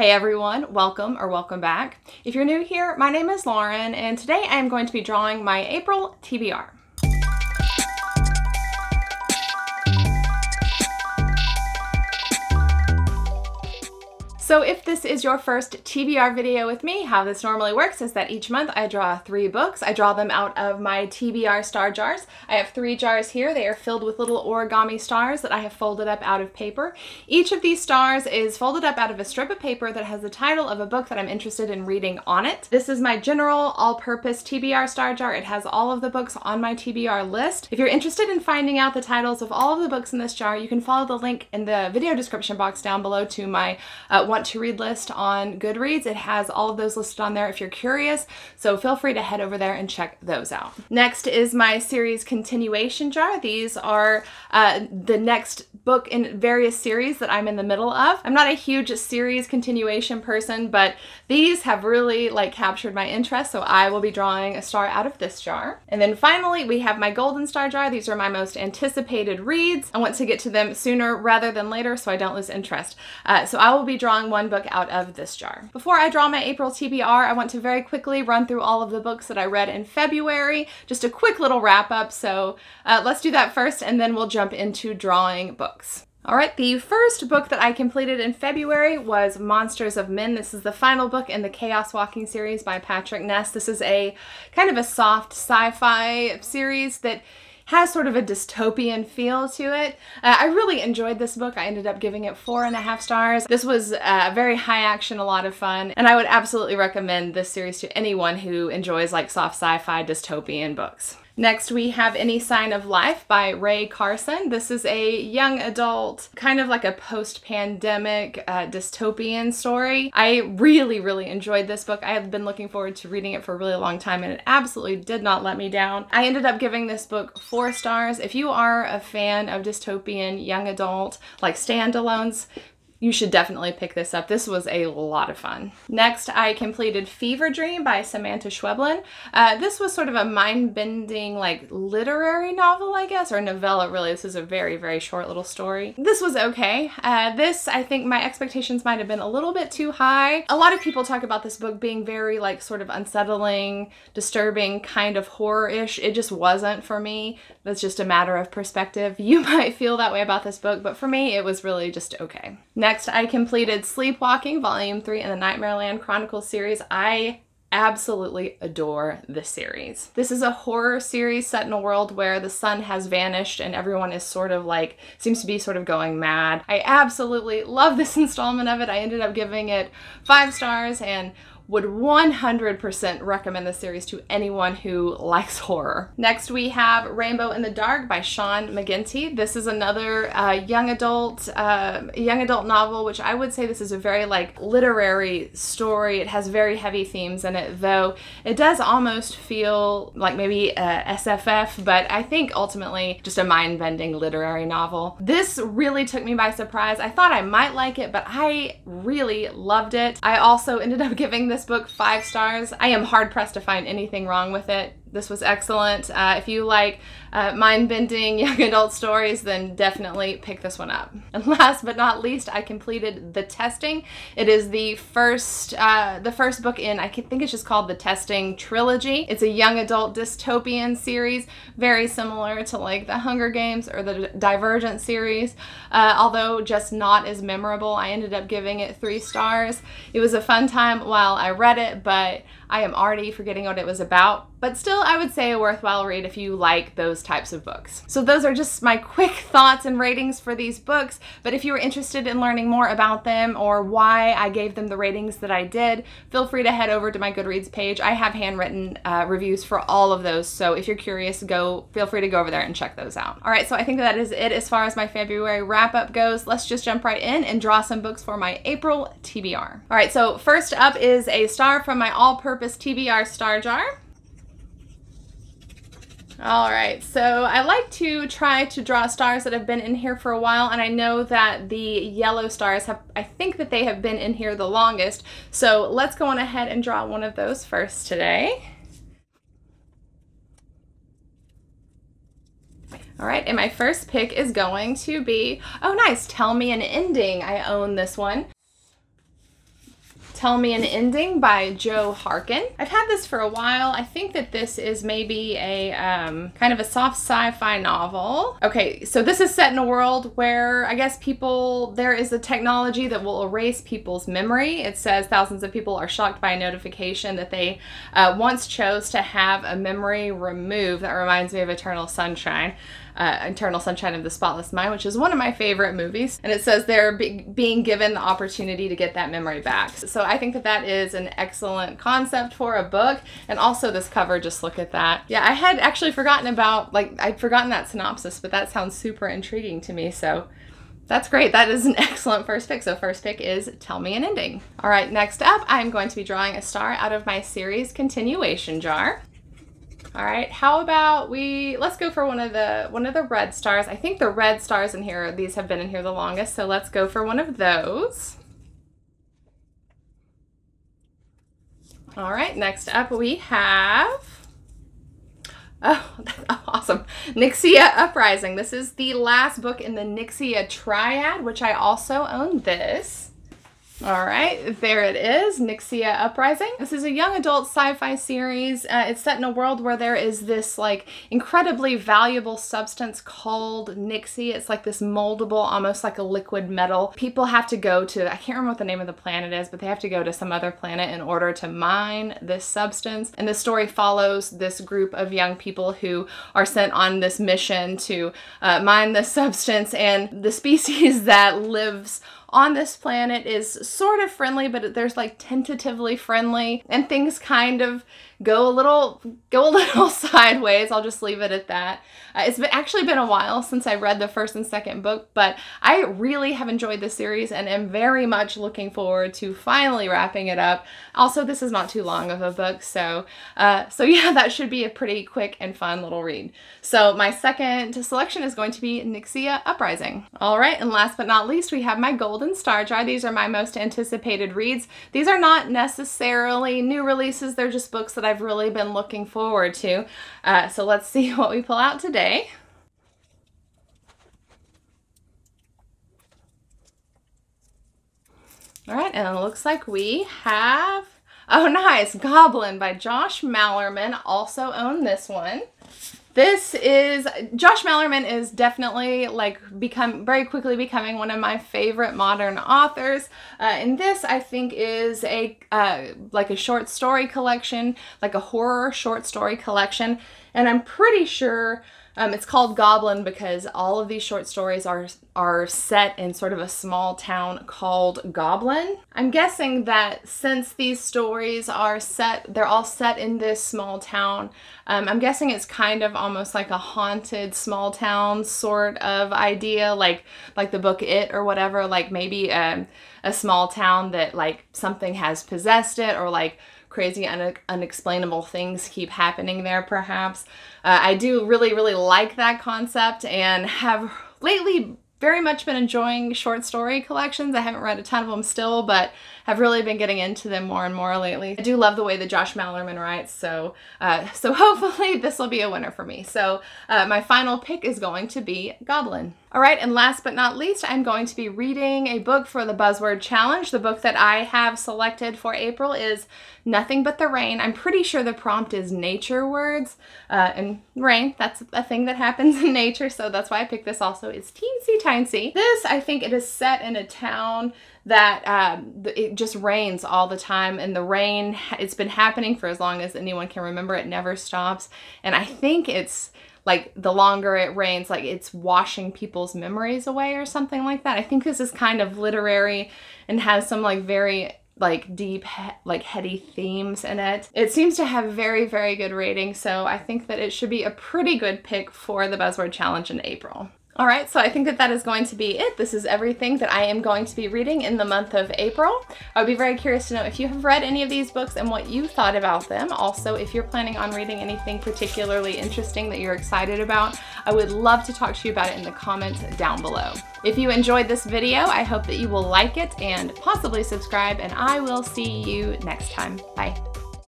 Hey everyone, welcome or welcome back. If you're new here, my name is Lauren and today I am going to be drawing my April TBR. So if this is your first TBR video with me, how this normally works is that each month I draw three books. I draw them out of my TBR star jars. I have three jars here. They are filled with little origami stars that I have folded up out of paper. Each of these stars is folded up out of a strip of paper that has the title of a book that I'm interested in reading on it. This is my general all-purpose TBR star jar. It has all of the books on my TBR list. If you're interested in finding out the titles of all of the books in this jar, you can follow the link in the video description box down below to my uh, want to read list on Goodreads. It has all of those listed on there if you're curious, so feel free to head over there and check those out. Next is my series continuation jar. These are uh, the next book in various series that I'm in the middle of. I'm not a huge series continuation person, but these have really like captured my interest, so I will be drawing a star out of this jar. And then finally, we have my golden star jar. These are my most anticipated reads. I want to get to them sooner rather than later so I don't lose interest. Uh, so I will be drawing one book out of this jar. Before I draw my April TBR, I want to very quickly run through all of the books that I read in February. Just a quick little wrap up. So uh, let's do that first and then we'll jump into drawing books. All right, the first book that I completed in February was Monsters of Men. This is the final book in the Chaos Walking series by Patrick Ness. This is a kind of a soft sci-fi series that has sort of a dystopian feel to it. Uh, I really enjoyed this book. I ended up giving it four and a half stars. This was uh, very high action, a lot of fun, and I would absolutely recommend this series to anyone who enjoys like soft sci-fi dystopian books. Next, we have Any Sign of Life by Rae Carson. This is a young adult, kind of like a post pandemic uh, dystopian story. I really, really enjoyed this book. I have been looking forward to reading it for a really long time and it absolutely did not let me down. I ended up giving this book four stars. If you are a fan of dystopian young adult, like standalones, you should definitely pick this up. This was a lot of fun. Next, I completed Fever Dream by Samantha Schweblin. Uh, this was sort of a mind-bending, like, literary novel, I guess, or novella, really. This is a very, very short little story. This was okay. Uh, this, I think my expectations might have been a little bit too high. A lot of people talk about this book being very, like, sort of unsettling, disturbing, kind of horror-ish. It just wasn't for me. That's just a matter of perspective. You might feel that way about this book, but for me, it was really just okay. Next, Next, I completed Sleepwalking Volume 3 in the Nightmareland Chronicles series. I absolutely adore this series. This is a horror series set in a world where the sun has vanished and everyone is sort of like, seems to be sort of going mad. I absolutely love this installment of it. I ended up giving it five stars and would 100% recommend this series to anyone who likes horror. Next we have Rainbow in the Dark by Sean McGinty. This is another uh, young adult uh, young adult novel, which I would say this is a very like literary story. It has very heavy themes in it, though it does almost feel like maybe a SFF, but I think ultimately just a mind-bending literary novel. This really took me by surprise. I thought I might like it, but I really loved it. I also ended up giving this this book five stars. I am hard pressed to find anything wrong with it. This was excellent. Uh, if you like uh, mind-bending young adult stories, then definitely pick this one up. And last but not least, I completed The Testing. It is the first, uh, the first book in, I think it's just called The Testing Trilogy. It's a young adult dystopian series, very similar to like the Hunger Games or the Divergent series, uh, although just not as memorable. I ended up giving it three stars. It was a fun time while I read it, but I am already forgetting what it was about, but still I would say a worthwhile read if you like those types of books. So those are just my quick thoughts and ratings for these books, but if you are interested in learning more about them or why I gave them the ratings that I did, feel free to head over to my Goodreads page. I have handwritten uh, reviews for all of those, so if you're curious, go feel free to go over there and check those out. All right, so I think that is it as far as my February wrap up goes. Let's just jump right in and draw some books for my April TBR. All right, so first up is a star from my all-purpose purpose TBR star jar. All right, so I like to try to draw stars that have been in here for a while, and I know that the yellow stars have, I think that they have been in here the longest. So let's go on ahead and draw one of those first today. All right, and my first pick is going to be, oh nice, Tell Me an Ending. I own this one. Tell Me an Ending by Jo Harkin. I've had this for a while. I think that this is maybe a um, kind of a soft sci-fi novel. Okay, so this is set in a world where I guess people, there is a technology that will erase people's memory. It says thousands of people are shocked by a notification that they uh, once chose to have a memory removed. That reminds me of Eternal Sunshine uh, Eternal Sunshine of the Spotless Mind, which is one of my favorite movies. And it says they're be being given the opportunity to get that memory back. So I think that that is an excellent concept for a book. And also this cover, just look at that. Yeah, I had actually forgotten about, like, I'd forgotten that synopsis, but that sounds super intriguing to me. So that's great. That is an excellent first pick. So first pick is Tell Me an Ending. All right, next up, I'm going to be drawing a star out of my series continuation jar. All right, how about we, let's go for one of the, one of the red stars. I think the red stars in here, these have been in here the longest, so let's go for one of those. All right, next up we have, oh, awesome, Nyxia Uprising. This is the last book in the Nyxia Triad, which I also own this. All right, there it is, Nyxia Uprising. This is a young adult sci-fi series. Uh, it's set in a world where there is this like incredibly valuable substance called Nixie. It's like this moldable, almost like a liquid metal. People have to go to, I can't remember what the name of the planet is, but they have to go to some other planet in order to mine this substance. And the story follows this group of young people who are sent on this mission to uh, mine this substance and the species that lives on this planet is sort of friendly, but there's like tentatively friendly and things kind of go a little go a little sideways. I'll just leave it at that. Uh, it's been, actually been a while since I read the first and second book, but I really have enjoyed this series and am very much looking forward to finally wrapping it up. Also, this is not too long of a book, so uh, so yeah, that should be a pretty quick and fun little read. So my second selection is going to be Nyxia Uprising. All right, and last but not least, we have my Golden Star Jar. These are my most anticipated reads. These are not necessarily new releases, they're just books that I've really been looking forward to. Uh, so let's see what we pull out today. All right, and it looks like we have, oh nice, Goblin by Josh Malerman. Also own this one. This is, Josh Malerman is definitely like become, very quickly becoming one of my favorite modern authors. Uh, and this I think is a, uh, like a short story collection, like a horror short story collection. And I'm pretty sure um, it's called Goblin because all of these short stories are are set in sort of a small town called Goblin. I'm guessing that since these stories are set, they're all set in this small town. Um, I'm guessing it's kind of almost like a haunted small town sort of idea, like like the book It or whatever. Like maybe um, a small town that like something has possessed it or like crazy un unexplainable things keep happening there perhaps. Uh, I do really, really like that concept and have lately very much been enjoying short story collections. I haven't read a ton of them still, but have really been getting into them more and more lately. I do love the way that Josh Malerman writes, so uh, so hopefully this will be a winner for me. So uh, my final pick is going to be Goblin. All right, and last but not least, I'm going to be reading a book for the Buzzword Challenge. The book that I have selected for April is Nothing But the Rain. I'm pretty sure the prompt is nature words, uh, and rain, that's a thing that happens in nature, so that's why I picked this also. It's teensy tiny. This, I think it is set in a town that um, it just rains all the time and the rain it's been happening for as long as anyone can remember. It never stops. And i think it's like the longer it rains like it's washing people's memories away or something like that. I think this is kind of literary and has some like very like deep like heady themes in it. It seems to have very very good ratings so i think that it should be a pretty good pick for the buzzword challenge in april all right, so I think that that is going to be it. This is everything that I am going to be reading in the month of April. I would be very curious to know if you have read any of these books and what you thought about them. Also, if you're planning on reading anything particularly interesting that you're excited about, I would love to talk to you about it in the comments down below. If you enjoyed this video, I hope that you will like it and possibly subscribe, and I will see you next time. Bye.